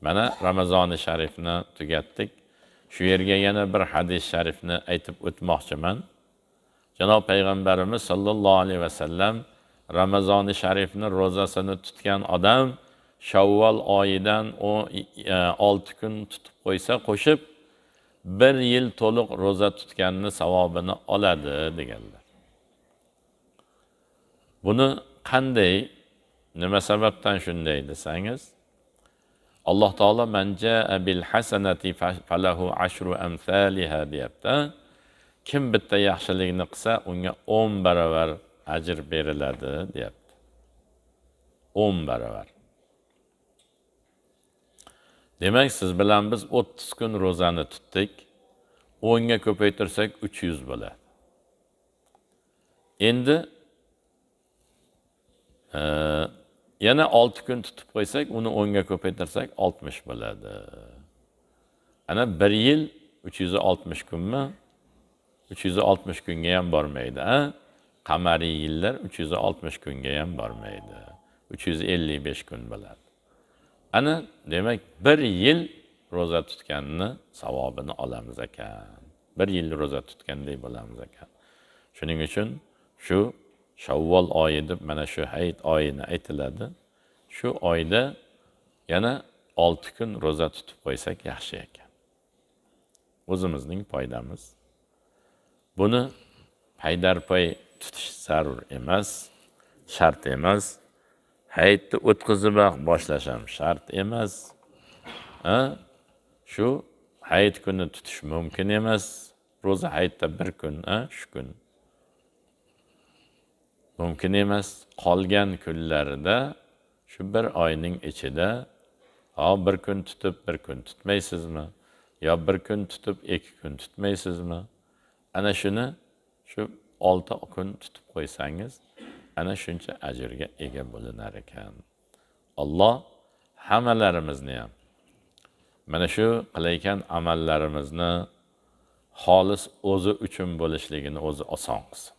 mana ramazoni sharifni tugatdik. Shu yerga yana bir hadis sharifni aytib o'tmoqchiman. Janob payg'ambarimiz sollallohu alayhi vasallam ramazoni sharifni ro'zasini tutgan odam shavvol oyidan e, olti kun tutib qo'ysa qo'shib bir yil to'liq ro'za tutganni savobini oladi deganlar. Buni qanday nima sababdan shunday desangiz alloh taolo manja e, bil hasanati falahu ashru amsaliha deyapti. Kim bitta yaxshilikni qilsa unga o'n barobar ajr beriladi deyapti. O'n barobar demak siz bilan biz o'ttiz kun ro'zani tutdik. O'nga ko'paytirsak uch yuz bo'ladi. Endi yana olti kun tutib qo'ysak uni o'nga ko'paytirsak oltmish bo'ladi. Ana bir yil uch yuz oltmish kunmi? uch yuz oltmish kunga ham bormaydi a? Qamariy yillar uch yuz oltmish kunga ham bormaydi. uch yuz ellik besh kun bo'ladi. Ana demak bir yil ro'za tutganni savobini olamiz ekan. Bir yil ro'za tutgandek bo'lamiz ekan. Shuning uchun shu shavvol oyi deb mana shu hayit oyini aytiladi. Shu oyda yana olti kun ro'za tutib qo'ysak yaxshi ekan. O'zimizning foydamiz. Buni paydarpay tutish zarur emas shart emas. Hayitni o'tkazib boshlash ham shart emas. Shu hayit kuni tutish mumkin emas. Ro'za hayitda bir kun shu kun. Mumkin emas qolgan kunlarida shu bir oyning ichida ho bir kun tutib bir kun tutmaysizmi? Yo bir kun tutib ikki kun tutmaysizmi? Ana shuni shu olti kun tutib qo'ysangiz ana shuncha ajrga ega bo'linar ekan. Alloh hammalarimizni ham mana shu qilayotgan amallarimizni xolis o'zi uchun bo'lishligini o'zi oson qilsin.